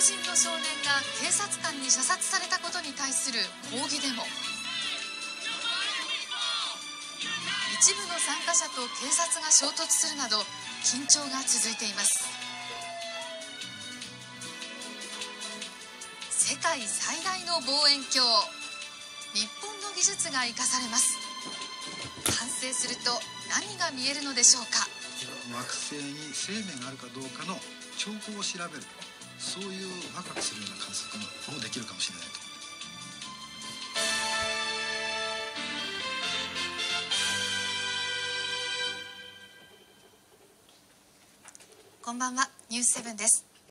人の少年が警察官に射殺されたことに対する抗議デモ。一部の参加者と警察が衝突するなど緊張が続いています。世界最大の望遠鏡日本の技術が生かされます。完成すると何が見えるのでしょうか。惑星に生命があるかどうかの兆候を調べるそういうワクワクするような観測もできるかもしれないと。こんばんはニュースセブンです